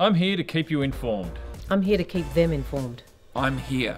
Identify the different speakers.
Speaker 1: I'm here to keep you informed.
Speaker 2: I'm here to keep them informed.
Speaker 3: I'm here